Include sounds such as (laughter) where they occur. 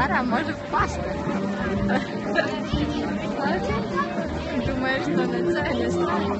зараз може впасти. (laughs) Думаю, що на це не стане.